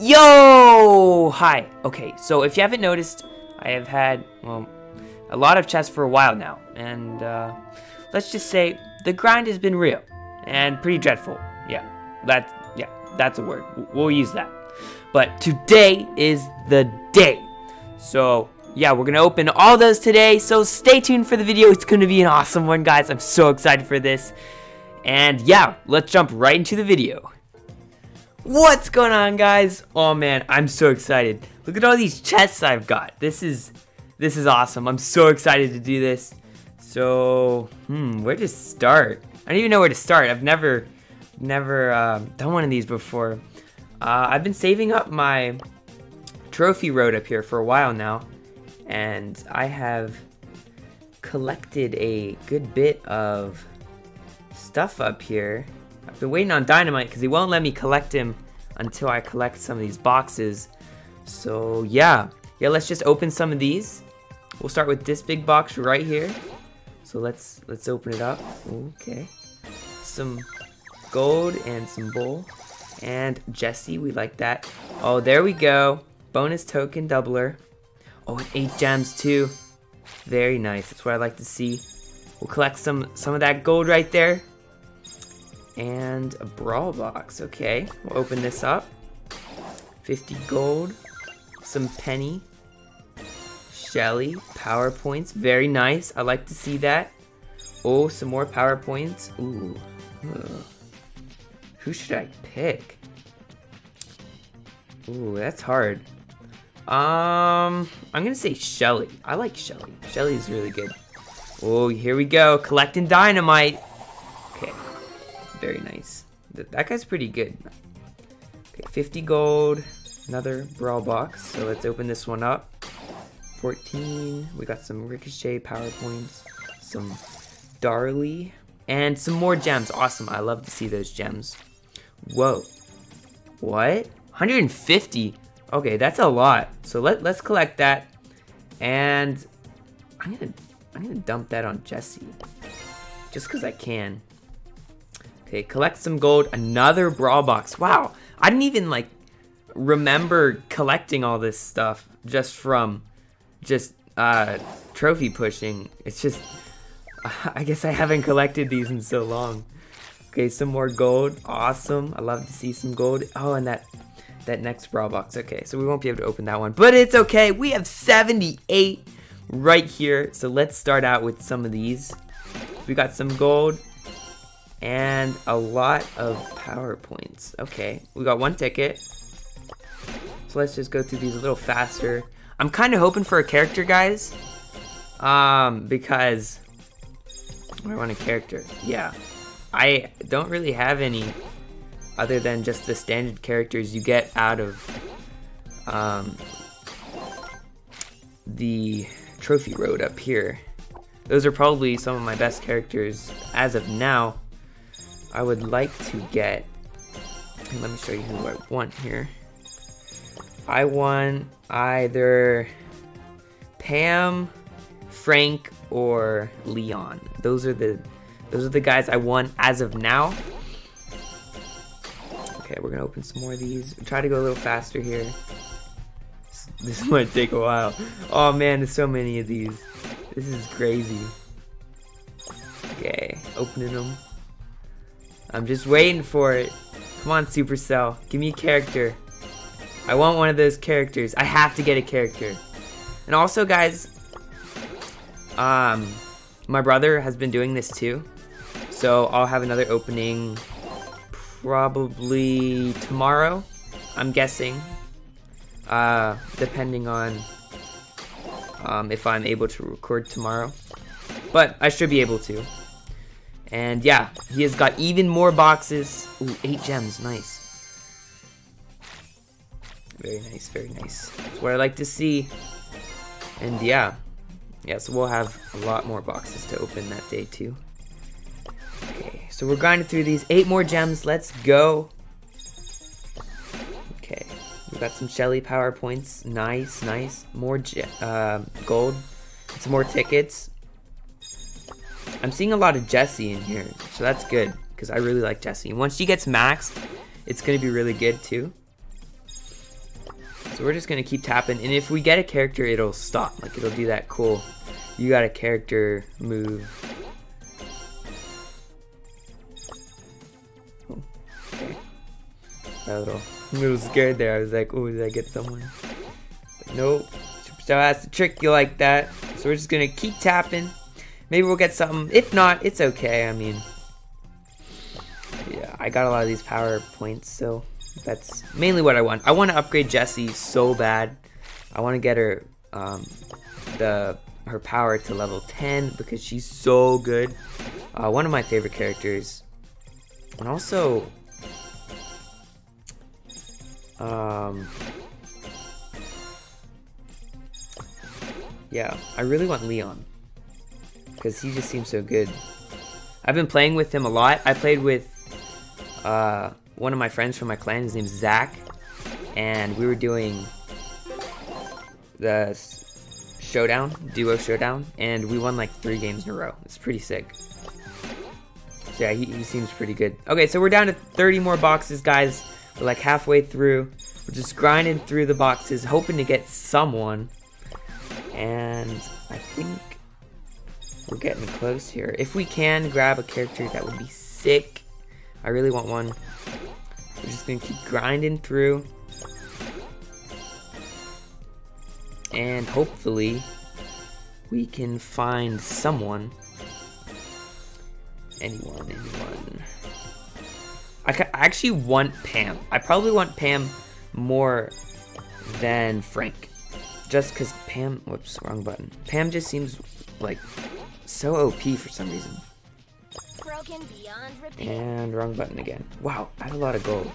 Yo! Hi. Okay, so if you haven't noticed, I have had, well, a lot of chests for a while now. And, uh, let's just say the grind has been real and pretty dreadful. Yeah, that's, yeah, that's a word. We'll use that. But today is the day. So, yeah, we're gonna open all those today. So stay tuned for the video. It's gonna be an awesome one, guys. I'm so excited for this. And yeah, let's jump right into the video. What's going on guys? Oh man, I'm so excited. Look at all these chests I've got. This is this is awesome. I'm so excited to do this. So, hmm, where to start? I don't even know where to start. I've never never uh, done one of these before. Uh, I've been saving up my trophy road up here for a while now, and I have collected a good bit of stuff up here. I've been waiting on Dynamike because he won't let me collect him until I collect some of these boxes. So yeah, yeah, let's just open some of these. We'll start with this big box right here. So let's let's open it up. Okay, some gold and some bull and Jessie. We like that. Oh, there we go. Bonus token doubler. Oh, eight gems too. Very nice. That's what I like to see. We'll collect some some of that gold right there. And a brawl box. Okay, we'll open this up. 50 gold, some penny, Shelly, power points. Very nice. I like to see that. Oh, some more power points. Ooh. Ugh. Who should I pick? Ooh, that's hard. Um, I'm gonna say Shelly. I like Shelly. Shelly's really good. Oh, here we go. Collecting Dynamike. Very nice. Th that guy's pretty good. Okay, 50 gold. Another brawl box. So let's open this one up. 14. We got some ricochet power points. Some Darryl. And some more gems. Awesome. I love to see those gems. Whoa. What? 150? Okay, that's a lot. So let, let's collect that. And I'm gonna I'm gonna dump that on Jessie. Just because I can. Okay, collect some gold. Another brawl box. Wow. I didn't even like remember collecting all this stuff just from just uh trophy pushing. It's just I guess I haven't collected these in so long. Okay, some more gold. Awesome. I love to see some gold. Oh, and that that next brawl box. Okay, so we won't be able to open that one, but it's okay. We have 78 right here. So let's start out with some of these. We got some gold and a lot of power points. Okay, we got one ticket. So let's just go through these a little faster. I'm kind of hoping for a character, guys. Um, because I want a character. Yeah. I don't really have any other than just the standard characters you get out of um, the trophy road up here. Those are probably some of my best characters as of now. I would like to get, let me show you who I want here. I want either Pam, Frank, or Leon. Those are the those are the guys I want as of now. Okay, we're gonna open some more of these. Try to go a little faster here. This might take a while. Oh man, there's so many of these. This is crazy. Okay, opening them. I'm just waiting for it. Come on, Supercell. Give me a character. I want one of those characters. I have to get a character. And also, guys, um, my brother has been doing this too. So I'll have another opening probably tomorrow, I'm guessing. Uh, depending on um, if I'm able to record tomorrow. But I should be able to. And yeah, he has got even more boxes. Ooh, eight gems, nice. Very nice, very nice. That's what I like to see. And yeah, yeah, so we'll have a lot more boxes to open that day too. Okay, so we're grinding through these. Eight more gems, let's go. Okay, we got some Shelly power points. Nice, nice. More uh, gold. Some more tickets. I'm seeing a lot of Jessie in here, so that's good, because I really like Jessie. Once she gets maxed, it's going to be really good too. So we're just gonna keep tapping, and if we get a character, it'll stop. Like it'll do that cool. You got a character move. A little, a little scared there. I was like, oh, did I get someone? But nope. Supercell has to trick you like that. So we're just gonna keep tapping. Maybe we'll get something. If not, it's okay. I mean, yeah, I got a lot of these power points, so that's mainly what I want. I want to upgrade Jessie so bad. I want to get her um, the her power to level 10 because she's so good. Uh, one of my favorite characters. And also, um, yeah, I really want Leon because he just seems so good. I've been playing with him a lot. I played with uh, one of my friends from my clan. His name's Zach, and we were doing the showdown, duo showdown, and we won like three games in a row. It's pretty sick. So yeah, he, he seems pretty good. Okay, so we're down to 30 more boxes, guys. We're like halfway through. We're just grinding through the boxes, hoping to get someone. And I think we're getting close here. If we can grab a character, that would be sick. I really want one. We're just gonna keep grinding through. And hopefully we can find someone. Anyone, anyone. I, I actually want Pam. I probably want Pam more than Frank. Just because Pam, whoops, wrong button. Pam just seems like so OP for some reason. And wrong button again. Wow, I have a lot of gold.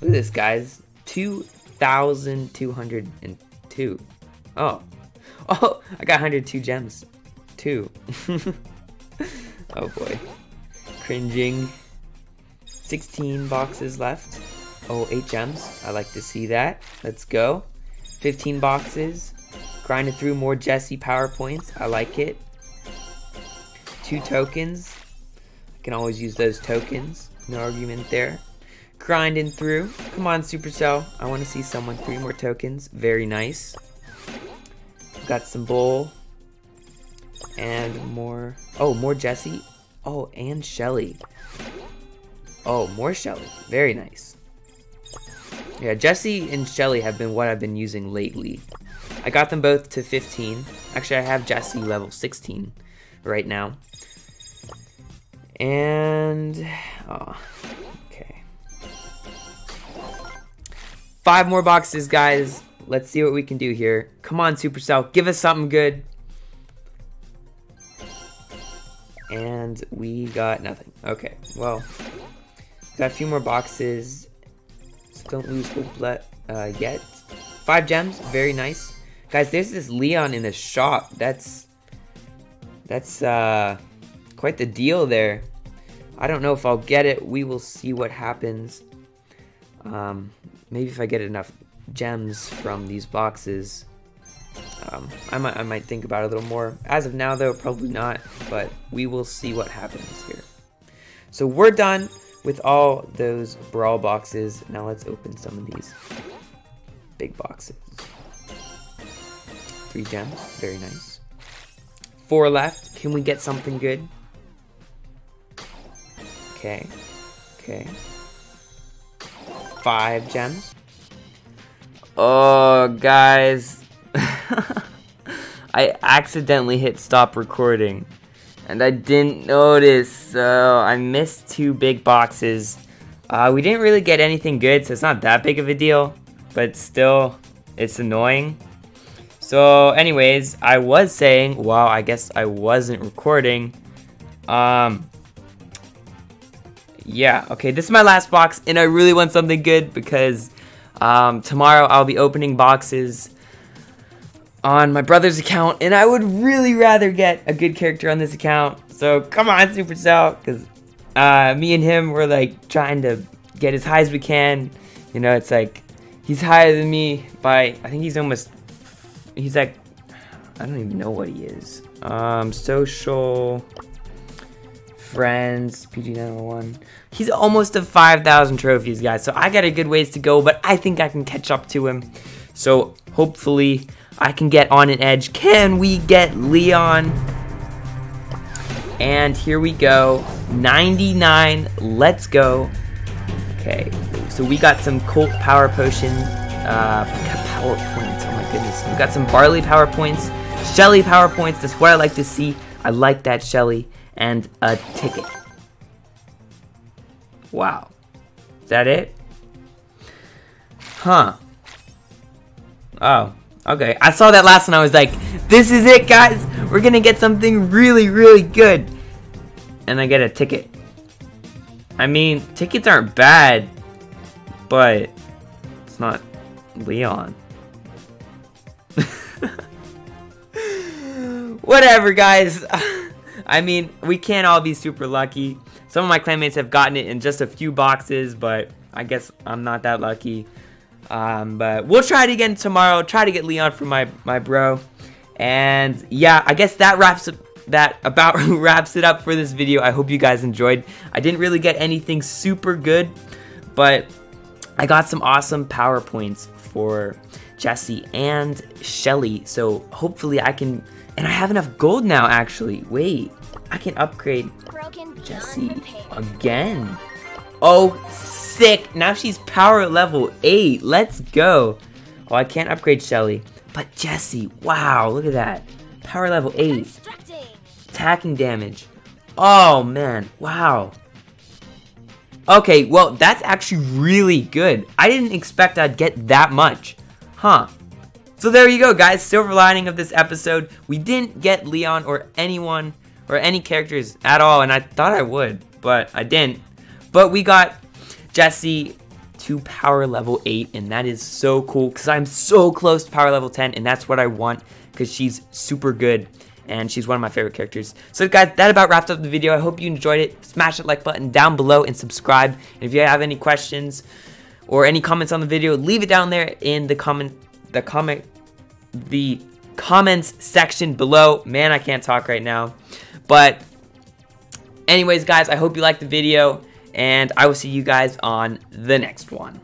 Look at this, guys. 2,202. Oh. Oh, I got 102 gems. Two. oh boy. Cringing. 16 boxes left. Oh, eight gems. I like to see that. Let's go. 15 boxes. Grinding through more Jessie PowerPoints. I like it. Two tokens. I can always use those tokens. No argument there. Grinding through. Come on, Supercell. I want to see someone. Three more tokens. Very nice. Got some bull. And more. Oh, more Jessie. Oh, and Shelly. Oh, more Shelly. Very nice. Yeah, Jessie and Shelly have been what I've been using lately. I got them both to 15. Actually, I have Jessie level 16 right now. And, oh, okay. Five more boxes, guys. Let's see what we can do here. Come on, Supercell. Give us something good. And we got nothing. Okay, well, got a few more boxes. So don't lose hope uh, yet. Five gems, very nice. Guys, there's this Leon in the shop. That's that's uh quite the deal there. I don't know if I'll get it. We will see what happens. Um, maybe if I get enough gems from these boxes, um, I might I might think about it a little more. As of now, though, probably not. But we will see what happens here. So we're done with all those brawl boxes. Now let's open some of these big boxes. Three gems. Very nice. Four left. Can we get something good? Okay. Okay. Five gems. Oh, guys. I accidentally hit stop recording. And I didn't notice, so I missed two big boxes. Uh, we didn't really get anything good, so it's not that big of a deal. But still, it's annoying. So anyways, I was saying, wow, I guess I wasn't recording. Um, yeah, okay, this is my last box, and I really want something good because um, tomorrow I'll be opening boxes on my brother's account, and I would really rather get a good character on this account. So come on, Supercell, because uh, me and him were like trying to get as high as we can. You know, it's like he's higher than me by I think he's almost he's like, I don't even know what he is. Um, social friends, PG901. He's almost to 5,000 trophies, guys. So I got a good ways to go, but I think I can catch up to him. So hopefully I can get on an edge. Can we get Leon? And here we go. 99. Let's go. Okay. So we got some Colt Power Potion. Uh, power points. Goodness. We got some Barley Power Points. Shelly Power Points. That's what I like to see. I like that Shelly. And a ticket. Wow. Is that it? Huh. Oh. Okay. I saw that last one. I was like, this is it, guys. We're going to get something really, really good. And I get a ticket. I mean, tickets aren't bad, but it's not Leon. Whatever, guys. I mean, we can't all be super lucky. Some of my clanmates have gotten it in just a few boxes, but I guess I'm not that lucky. Um, but we'll try it again tomorrow. Try to get Leon for my, my bro. And yeah, I guess that wraps up that about wraps it up for this video. I hope you guys enjoyed. I didn't really get anything super good, but I got some awesome PowerPoints for Jessie and Shelly. So hopefully I can, and I have enough gold now actually. Wait, I can upgrade Jessie again. Oh, sick. Now she's power level 8. Let's go. Oh, I can't upgrade Shelly. But Jessie, wow, look at that. Power level 8. Attacking damage. Oh, man. Wow. Okay, well, that's actually really good. I didn't expect I'd get that much. Huh. So there you go, guys. Silver lining of this episode. We didn't get Leon or anyone or any characters at all, and I thought I would, but I didn't. But we got Jessie to power level 8, and that is so cool because I'm so close to power level 10, and that's what I want because she's super good and she's one of my favorite characters. So guys, that about wraps up the video. I hope you enjoyed it. Smash that like button down below and subscribe. And if you have any questions or any comments on the video, leave it down there in the comment the comment the comments section below. Man, I can't talk right now. But anyways, guys, I hope you liked the video and I will see you guys on the next one.